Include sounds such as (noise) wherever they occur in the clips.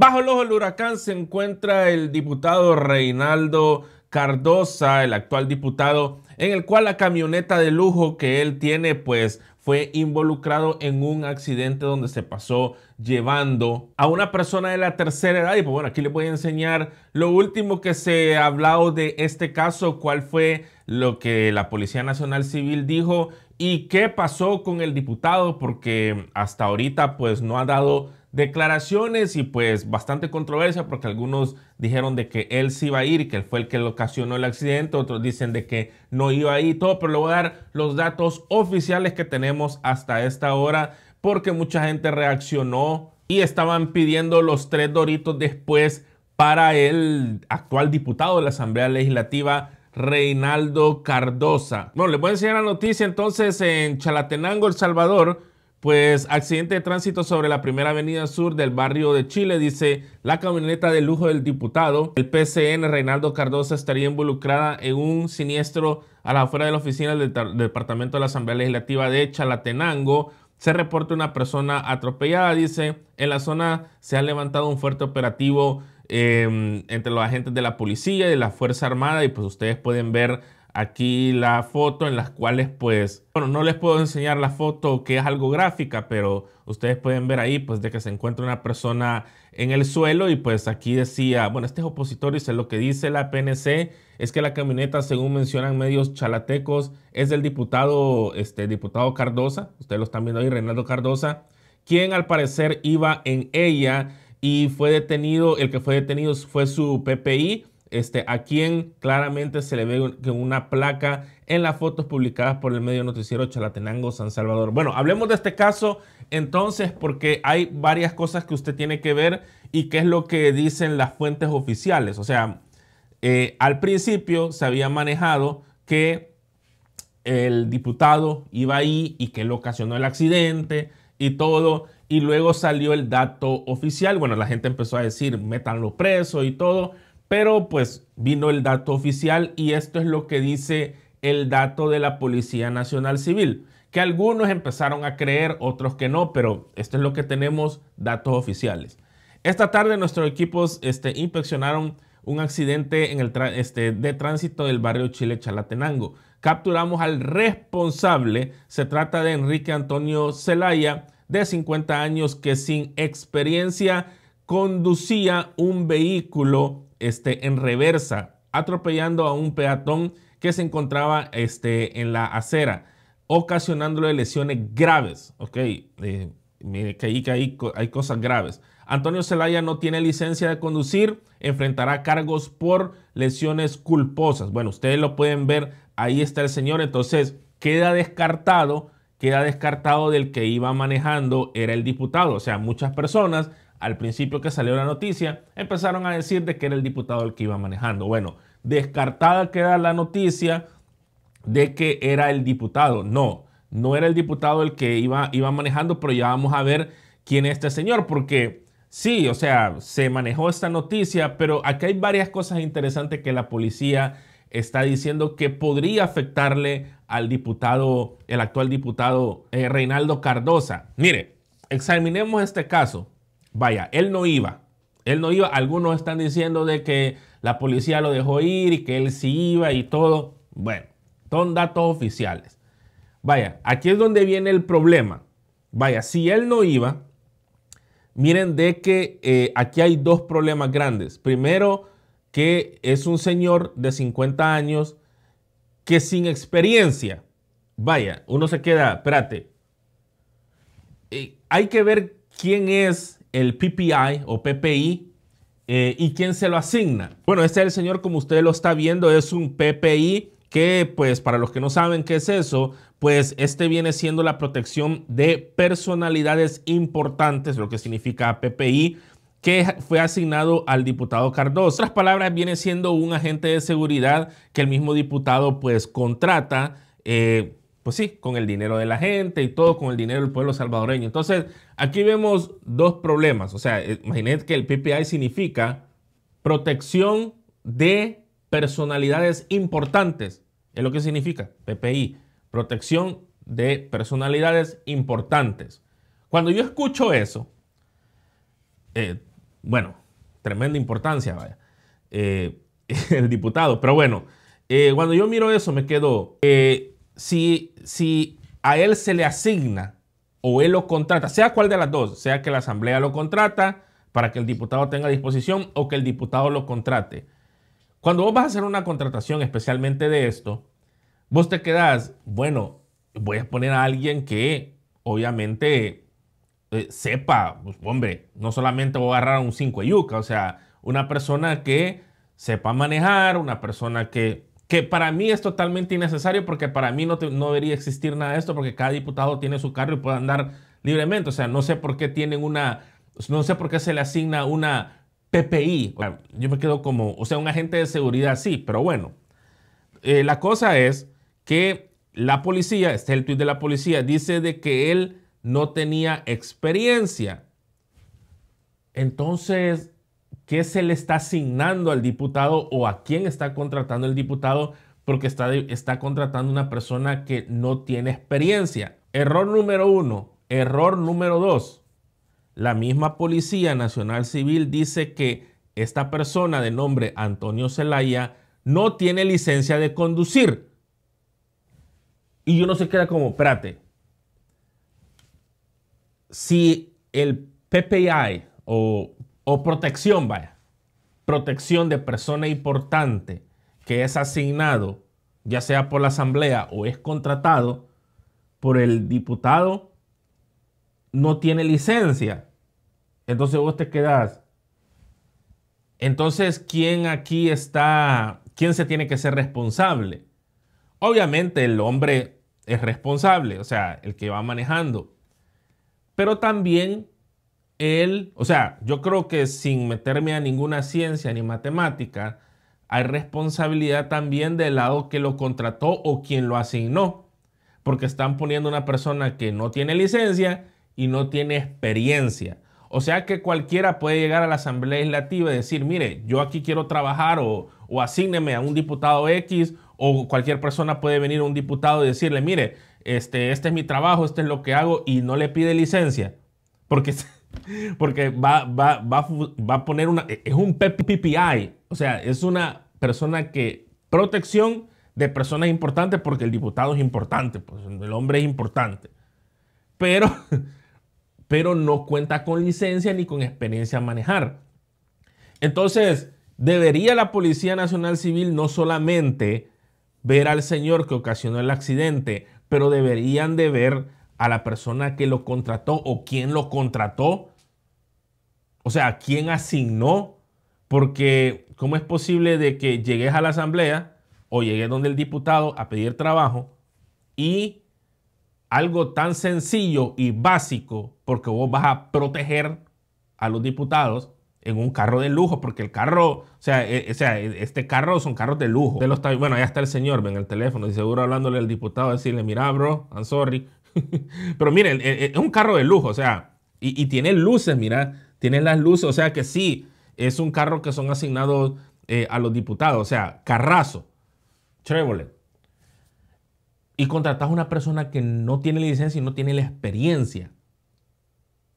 Bajo el ojo del huracán se encuentra el diputado Reinaldo Cardosa, el actual diputado, en el cual la camioneta de lujo que él tiene, pues fue involucrado en un accidente donde se pasó llevando a una persona de la tercera edad. Y pues bueno, aquí les voy a enseñar lo último que se ha hablado de este caso, cuál fue lo que la Policía Nacional Civil dijo y qué pasó con el diputado, porque hasta ahorita pues no ha dado declaraciones y pues bastante controversia porque algunos dijeron de que él sí iba a ir que él fue el que le ocasionó el accidente, otros dicen de que no iba a ir, todo, pero le voy a dar los datos oficiales que tenemos hasta esta hora porque mucha gente reaccionó y estaban pidiendo los tres doritos después para el actual diputado de la Asamblea Legislativa, Reinaldo Cardosa. Bueno, les voy a enseñar la noticia entonces en Chalatenango, El Salvador pues accidente de tránsito sobre la primera avenida sur del barrio de Chile, dice la camioneta de lujo del diputado. El PCN Reinaldo Cardosa estaría involucrada en un siniestro a la afuera de la oficina del, Departamento de la Asamblea Legislativa de Chalatenango. Se reporta una persona atropellada, dice. En la zona se ha levantado un fuerte operativo em, entre los agentes de la policía y de la Fuerza Armada y pues ustedes pueden ver aquí la foto en las cuales pues, bueno, no les puedo enseñar la foto que es algo gráfica, pero ustedes pueden ver ahí pues de que se encuentra una persona en el suelo y pues aquí decía, bueno, este es opositor dice lo que dice la PNC es que la camioneta, según mencionan medios chalatecos, es del diputado, este diputado Cardosa, ustedes lo están viendo ahí, Reinaldo Cardosa, quien al parecer iba en ella y fue detenido, el que fue detenido fue su PPI, este, a quien claramente se le ve una placa en las fotos publicadas por el medio noticiero Chalatenango San Salvador. Bueno, hablemos de este caso entonces porque hay varias cosas que usted tiene que ver y qué es lo que dicen las fuentes oficiales. O sea, eh, al principio se había manejado que el diputado iba ahí y que le ocasionó el accidente y todo. Y luego salió el dato oficial. Bueno, la gente empezó a decir, métanlo preso y todo. Pero pues vino el dato oficial y esto es lo que dice el dato de la Policía Nacional Civil, que algunos empezaron a creer, otros que no, pero esto es lo que tenemos, datos oficiales. Esta tarde nuestros equipos este, inspeccionaron un accidente en el este, de tránsito del barrio Chile Chalatenango. Capturamos al responsable, se trata de Enrique Antonio Zelaya, de 50 años, que sin experiencia conducía un vehículo este, en reversa, atropellando a un peatón que se encontraba este, en la acera, ocasionándole lesiones graves. Ok, eh, mire que ahí, que hay cosas graves. Antonio Zelaya no tiene licencia de conducir, enfrentará cargos por lesiones culposas. Bueno, ustedes lo pueden ver, ahí está el señor, entonces queda descartado, queda descartado del que iba manejando era el diputado. O sea, muchas personas al principio que salió la noticia, empezaron a decir de que era el diputado el que iba manejando. Bueno, descartada queda la noticia de que era el diputado. No, no era el diputado el que iba, iba manejando, pero ya vamos a ver quién es este señor, porque sí, o sea, se manejó esta noticia, pero aquí hay varias cosas interesantes que la policía está diciendo que podría afectarle al diputado, el actual diputado eh, Reinaldo Cardosa. Mire, examinemos este caso. Vaya, él no iba. Él no iba. Algunos están diciendo de que la policía lo dejó ir y que él sí iba y todo. Bueno, son datos oficiales. Vaya, aquí es donde viene el problema. Vaya, si él no iba, miren de que eh, aquí hay dos problemas grandes. Primero, que es un señor de 50 años que sin experiencia, vaya, uno se queda, espérate, eh, hay que ver quién es el PPI o PPI eh, y quién se lo asigna. Bueno, este es el señor, como usted lo está viendo, es un PPI que, pues, para los que no saben qué es eso, pues este viene siendo la protección de personalidades importantes, lo que significa PPI, que fue asignado al diputado Cardoso. Otras palabras, viene siendo un agente de seguridad que el mismo diputado, pues, contrata. Eh, pues sí, con el dinero de la gente y todo con el dinero del pueblo salvadoreño. Entonces, aquí vemos dos problemas. O sea, eh, imagínate que el PPI significa protección de personalidades importantes. Es lo que significa PPI, protección de personalidades importantes. Cuando yo escucho eso, eh, bueno, tremenda importancia, vaya, eh, (laughs) el diputado. Pero bueno, cuando yo miro eso me quedo, si, si a él se le asigna o él lo contrata, sea cual de las dos, sea que la asamblea lo contrata para que el diputado tenga disposición o que el diputado lo contrate. Cuando vos vas a hacer una contratación especialmente de esto, vos te quedas, bueno, voy a poner a alguien que obviamente eh, sepa, pues, hombre, no solamente voy a agarrar un 5 yuca, o sea, una persona que sepa manejar, una persona que, que para mí es totalmente innecesario porque para mí no, no debería existir nada de esto porque cada diputado tiene su carro y puede andar libremente, o sea, no sé por qué tienen una, no sé por qué se le asigna una PPI, yo me quedo como, o sea, un agente de seguridad sí, pero bueno, eh, la cosa es que la policía, este es el tuit de la policía, dice de que él no tenía experiencia. Entonces, ¿qué se le está asignando al diputado o a quién está contratando el diputado? Porque está, está contratando una persona que no tiene experiencia. Error número uno. Error número dos. La misma Policía Nacional Civil dice que esta persona de nombre Antonio Zelaya no tiene licencia de conducir. Y uno se queda como, espérate, si el PPI o, protección, vaya, protección de persona importante que es asignado, ya sea por la asamblea o es contratado por el diputado, no tiene licencia. Entonces vos te quedas. Entonces, ¿quién aquí está? ¿Quién se tiene que ser responsable? Obviamente el hombre es responsable, o sea, el que va manejando pero también él, o sea, yo creo que sin meterme a ninguna ciencia ni matemática, hay responsabilidad también del lado que lo contrató o quien lo asignó, porque están poniendo una persona que no tiene licencia y no tiene experiencia. O sea que cualquiera puede llegar a la Asamblea Legislativa y decir, mire, yo aquí quiero trabajar o, o asígneme a un diputado X o cualquier persona puede venir a un diputado y decirle, mire, este, este es mi trabajo, este es lo que hago y no le pide licencia. Porque, (laughs) porque va, va, a poner una, es un PPI, o sea, es una persona que, protección de personas importantes porque el diputado es importante, pues el hombre es importante. Pero, (laughs) pero no cuenta con licencia ni con experiencia a manejar. Entonces, debería la Policía Nacional Civil no solamente ver al señor que ocasionó el accidente, pero deberían de ver a la persona que lo contrató o quién lo contrató. O sea, quién asignó. Porque, ¿cómo es posible de que llegues a la asamblea o llegues donde el diputado a pedir trabajo y algo tan sencillo y básico, porque vos vas a proteger a los diputados, en un carro de lujo, porque el carro, o sea, e, sea este carro son carros de lujo. bueno, allá está el señor, ven el teléfono, y seguro hablándole al diputado, decirle, mira, bro, I'm sorry. (laughs) Pero miren, e, e, es un carro de lujo, o sea, y, tiene luces, mira, tiene las luces, o sea que sí, es un carro que son asignados eh, a los diputados, o sea, carrazo, Chevrolet. Y contratas a una persona que no tiene licencia y no tiene la experiencia.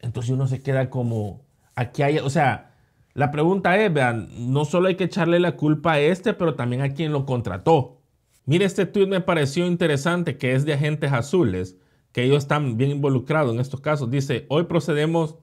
Entonces uno se queda como, aquí hay, o sea, la pregunta es, vean, no solo hay que echarle la culpa a este, pero también a quien lo contrató. Mire, este tweet me pareció interesante, que es de agentes azules, que ellos están bien involucrados en estos casos. Dice, hoy procedemos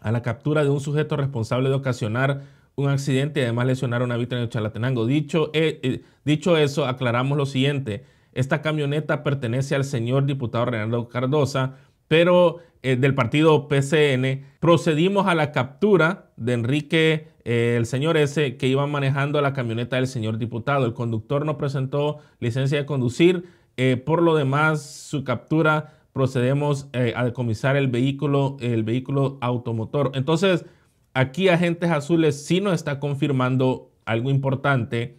a la captura de un sujeto responsable de ocasionar un accidente y además lesionar a una víctima de Chalatenango. Dicho, eh, eh, dicho eso, aclaramos lo siguiente. Esta camioneta pertenece al señor diputado Reinaldo Cardosa, pero eh, del partido PCN, procedimos a la captura de Enrique, eh, el señor ese, que iba manejando la camioneta del señor diputado. El conductor no presentó licencia de conducir. Por lo demás, su captura procedemos a decomisar el vehículo, el vehículo automotor. Entonces, aquí Agentes Azules sí nos está confirmando algo importante,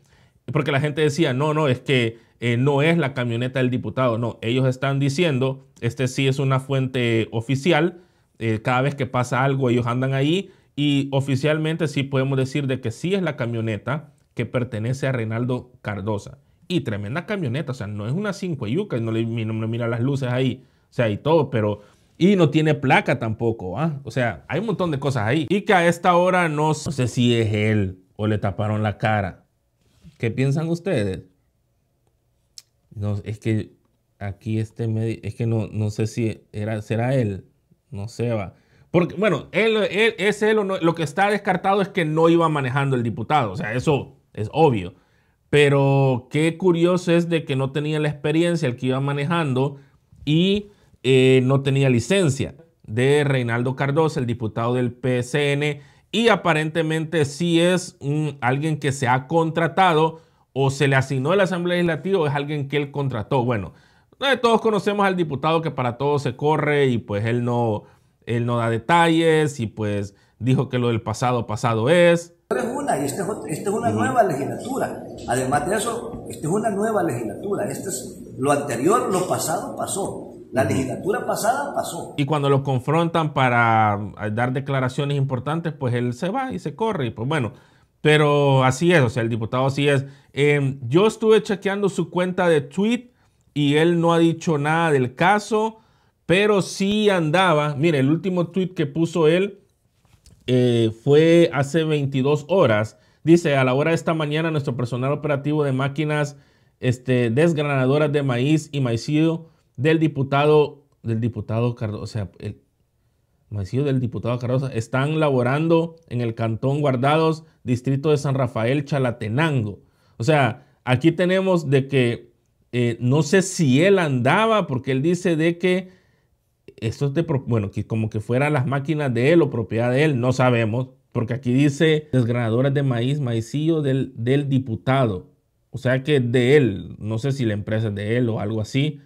porque la gente decía, no, no, es que eh, no es la camioneta del diputado, no, ellos están diciendo, este sí es una fuente oficial, eh, cada vez que pasa algo ellos andan ahí y oficialmente sí podemos decir de que sí es la camioneta que pertenece a Reinaldo Cardosa. Y tremenda camioneta, o sea, no es una 5 yuca, no le, no mira las luces ahí, sea, y todo, pero y no tiene placa tampoco. ¿ah? O sea, hay un montón de cosas ahí. Y que a esta hora no, sé si es él o le taparon la cara. ¿Qué piensan ustedes? No, es que aquí este medio, es que no, no sé si era, será él. No sé, va. Porque, bueno, él, es él o no, lo que está descartado es que no iba manejando el diputado. O sea, eso es obvio. Pero qué curioso es de que no tenía la experiencia el que iba manejando y eh, no tenía licencia de Reinaldo Cardoso, el diputado del PSN, y aparentemente sí es un, alguien que se ha contratado o se le asignó a la Asamblea Legislativa o es alguien que él contrató. Bueno, todos conocemos al diputado que para todo se corre y pues él no, él no da detalles y pues dijo que lo del pasado pasado es. Es una, esta es, una nueva legislatura. Además de eso, esta es una nueva legislatura. Este es lo anterior, lo pasado pasó. La legislatura pasada pasó. Y cuando lo confrontan para dar declaraciones importantes, pues él se va y se corre. Y pues bueno, pero así es, o sea, el diputado así es. Em, yo estuve chequeando su cuenta de tweet y él no ha dicho nada del caso, pero sí andaba. Mire, el último tweet que puso él eh, fue hace 22 horas. Dice, a la hora de esta mañana, nuestro personal operativo de máquinas este, desgranadoras de maíz y maicillo del diputado, del diputado Cardoso, o sea, el maicillo del diputado Cardoso, están laborando en el cantón Guardados, distrito de San Rafael, Chalatenango. O sea, aquí tenemos de que eh, no sé si él andaba, porque él dice de que esto es de, bueno, que como que fueran las máquinas de él o propiedad de él, no sabemos, porque aquí dice desgranadoras de maíz, maicillo del, del diputado. O sea que de él, no sé si la empresa es de él o algo así.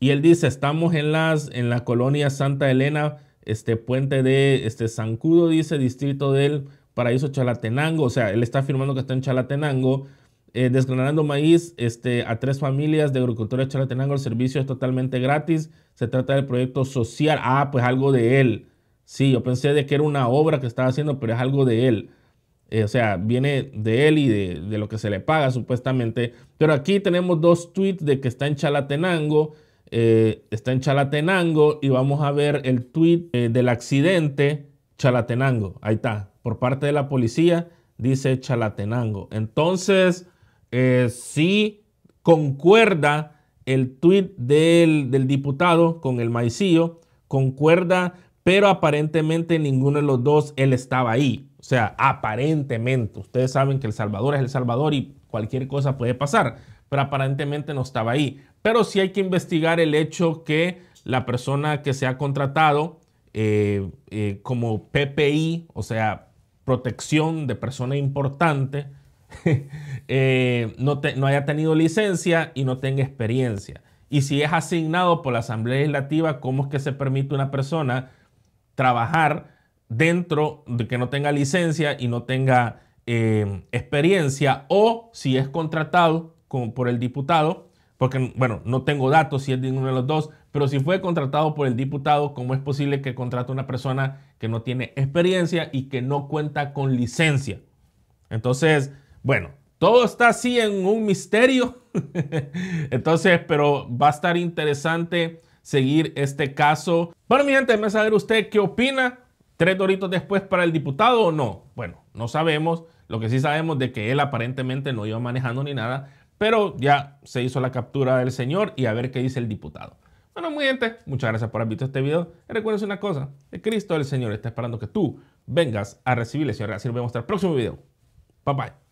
Y él dice, estamos en, las, en la colonia Santa Elena, este puente de este Zancudo, dice, distrito del Paraíso Chalatenango. O sea, él está afirmando que está en Chalatenango. Eh, desgranando maíz este, a tres familias de agricultores de Chalatenango. El servicio es totalmente gratis. Se trata del proyecto social. Ah, pues algo de él. Sí, yo pensé de que era una obra que estaba haciendo, pero es algo de él. Eh, o sea, viene de él y de, lo que se le paga supuestamente. Pero aquí tenemos dos tweets de que está en Chalatenango. Eh, está en Chalatenango y vamos a ver el tweet del accidente Chalatenango. Ahí está, por parte de la policía dice Chalatenango. Entonces, eh, sí concuerda el tuit del, diputado con el maicillo, concuerda, pero aparentemente ninguno de los dos, él estaba ahí. O sea, aparentemente, ustedes saben que El Salvador es El Salvador y cualquier cosa puede pasar, pero aparentemente no estaba ahí. Pero sí hay que investigar el hecho que la persona que se ha contratado eh, eh, como PPI, o sea, protección de persona importante, (laughs) Eh, no, haya tenido licencia y no tenga experiencia. Y si es asignado por la Asamblea Legislativa, ¿cómo es que se permite una persona trabajar dentro de que no tenga licencia y no tenga experiencia? O si es contratado por el diputado, porque, bueno, no tengo datos si es de ninguno de los dos, pero si fue contratado por el diputado, ¿cómo es posible que contrate una persona que no tiene experiencia y que no cuenta con licencia? Entonces, bueno, todo está así en un misterio. (laughs) Entonces, pero va a estar interesante seguir este caso. Bueno, mi gente, déjeme saber usted qué opina. ¿Tres doritos después para el diputado o no? Bueno, no sabemos. Lo que sí sabemos de que él aparentemente no iba manejando ni nada, pero ya se hizo la captura del señor y a ver qué dice el diputado. Bueno, mi gente, muchas gracias por haber visto este video. Y recuerden una cosa, el Cristo del Señor está esperando que tú vengas a recibirle, Señor. Así nos vemos hasta el próximo video. Bye bye.